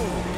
Oh!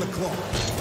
On the clock.